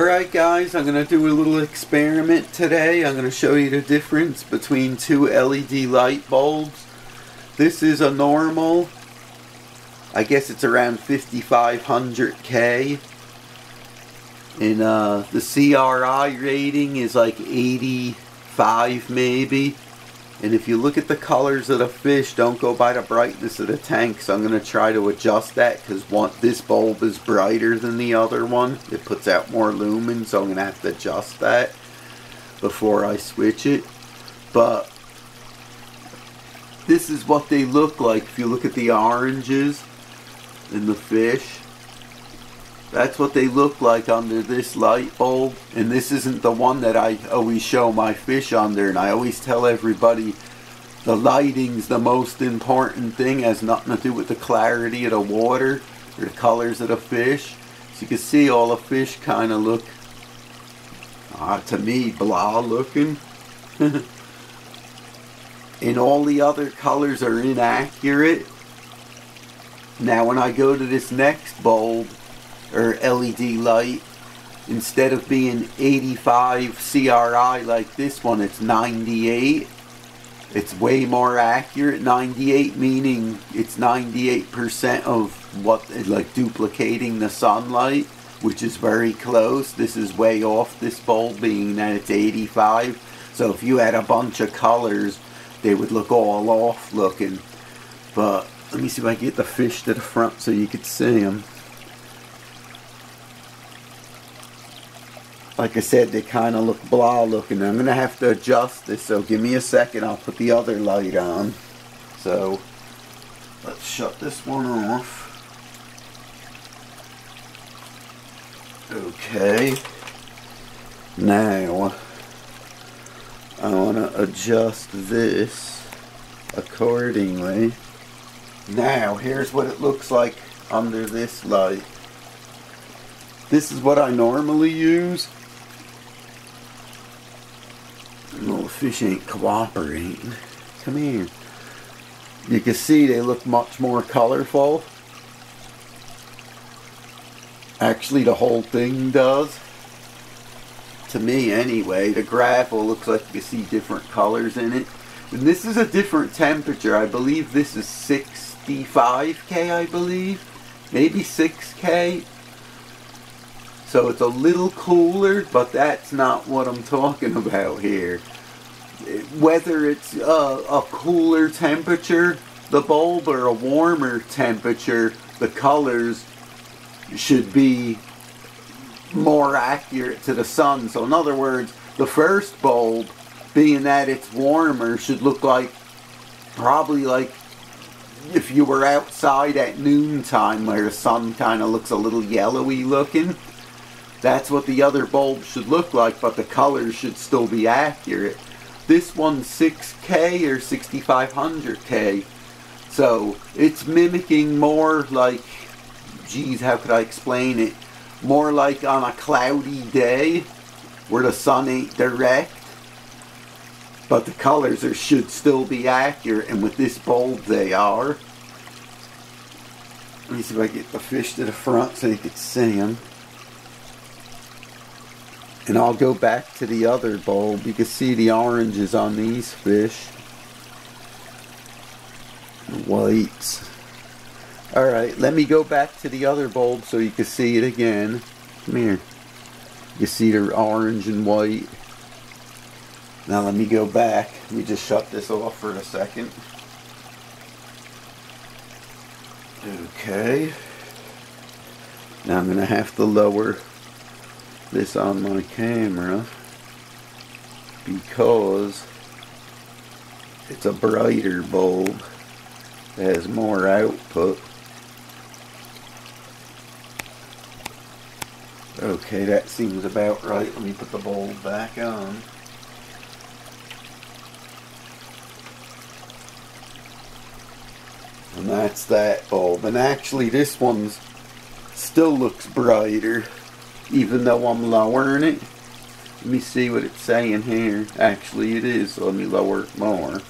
Alright guys, I'm going to do a little experiment today. I'm going to show you the difference between two LED light bulbs. This is a normal, I guess it's around 5500K. And uh, the CRI rating is like 85 maybe. And if you look at the colors of the fish, don't go by the brightness of the tank. So I'm going to try to adjust that because one this bulb is brighter than the other one. It puts out more lumen, so I'm going to have to adjust that before I switch it. But this is what they look like if you look at the oranges in the fish. That's what they look like under this light bulb. And this isn't the one that I always show my fish under. And I always tell everybody the lighting's the most important thing. It has nothing to do with the clarity of the water or the colors of the fish. So you can see all the fish kind of look, uh, to me, blah looking. and all the other colors are inaccurate. Now when I go to this next bulb, or LED light. Instead of being 85 CRI like this one it's 98 it's way more accurate. 98 meaning it's 98% of what like duplicating the sunlight which is very close. This is way off this bulb being that it's 85 so if you had a bunch of colors they would look all off looking. But let me see if I can get the fish to the front so you could see them like I said, they kind of look blah looking. I'm going to have to adjust this, so give me a second. I'll put the other light on. So, let's shut this one off. Okay. Now, I want to adjust this accordingly. Now, here's what it looks like under this light. This is what I normally use. Little fish ain't cooperating. Come here. You can see they look much more colorful. Actually, the whole thing does. To me, anyway. The gravel looks like you can see different colors in it. And this is a different temperature. I believe this is 65K, I believe. Maybe 6K. So it's a little cooler, but that's not what I'm talking about here. Whether it's a, a cooler temperature, the bulb, or a warmer temperature, the colors should be more accurate to the sun. So in other words, the first bulb, being that it's warmer, should look like probably like if you were outside at noontime where the sun kind of looks a little yellowy looking. That's what the other bulb should look like, but the colors should still be accurate. This one's 6K or 6500K. So it's mimicking more like, geez, how could I explain it? More like on a cloudy day where the sun ain't direct. But the colors are, should still be accurate, and with this bulb they are. Let me see if I get the fish to the front so you can see them. And I'll go back to the other bulb. You can see the oranges on these fish. The whites. Alright, let me go back to the other bulb so you can see it again. Come here. You see the orange and white. Now let me go back. Let me just shut this off for a second. Okay. Now I'm going to have to lower this on my camera because it's a brighter bulb that has more output. Okay, that seems about right. Let me put the bulb back on. And that's that bulb. And actually this one's still looks brighter even though I'm lowering it. Let me see what it's saying here. Actually, it is, so let me lower it more.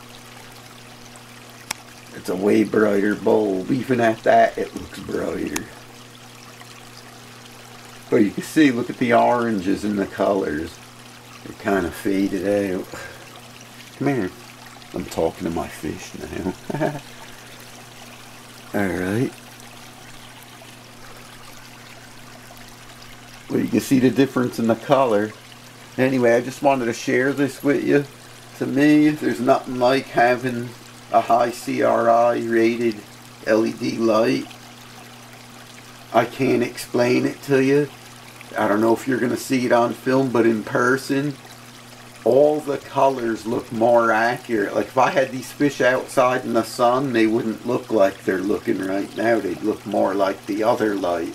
It's a way brighter bulb. Even at that, it looks brighter. But you can see, look at the oranges and the colors. They're kind of faded out. Come here. I'm talking to my fish now. Alright. Well, you can see the difference in the color. Anyway, I just wanted to share this with you. To me, there's nothing like having a high CRI rated LED light. I can't explain it to you. I don't know if you're going to see it on film, but in person, all the colors look more accurate. Like if I had these fish outside in the sun, they wouldn't look like they're looking right now. They'd look more like the other light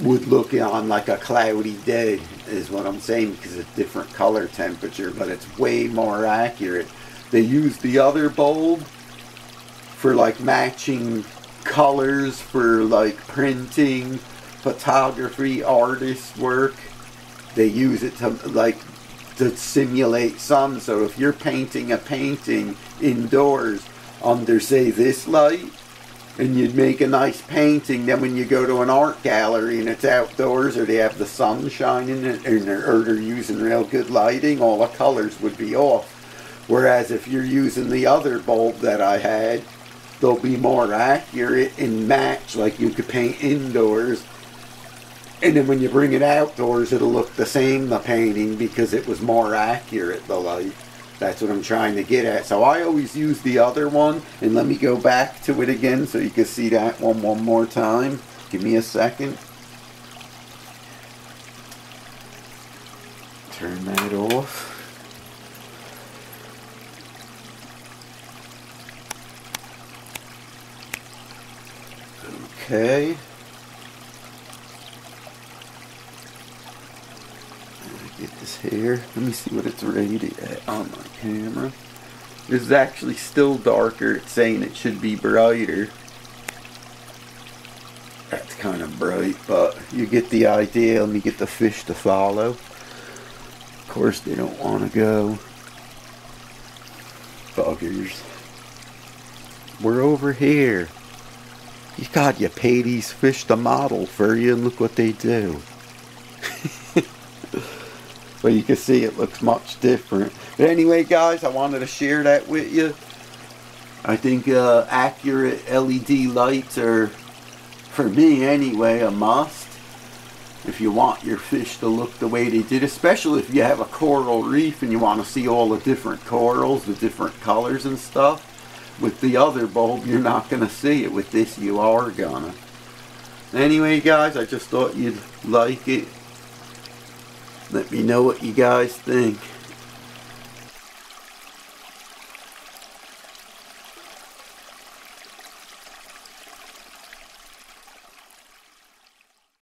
would look on like a cloudy day is what I'm saying because it's different color temperature, but it's way more accurate. They use the other bulb for like matching colors for like printing, photography, artist work. They use it to like to simulate sun. So if you're painting a painting indoors under say this light, and you'd make a nice painting. Then when you go to an art gallery and it's outdoors or they have the sun shining they're, or they're using real good lighting, all the colors would be off. Whereas if you're using the other bulb that I had, they'll be more accurate and match like you could paint indoors. And then when you bring it outdoors, it'll look the same, the painting, because it was more accurate, the light. That's what I'm trying to get at. So I always use the other one. And let me go back to it again so you can see that one one more time. Give me a second. Turn that off. Okay. Get this here. Let me see what it's rated at on my camera. This is actually still darker. It's saying it should be brighter. That's kind of bright, but you get the idea. Let me get the fish to follow. Of course, they don't want to go. Buggers. We're over here. You God, you pay these fish to model for you, and look what they do. But you can see it looks much different. But anyway, guys, I wanted to share that with you. I think uh, accurate LED lights are, for me anyway, a must. If you want your fish to look the way they did, especially if you have a coral reef and you want to see all the different corals, the different colors and stuff. With the other bulb, you're not going to see it. With this, you are gonna. Anyway, guys, I just thought you'd like it. Let me know what you guys think.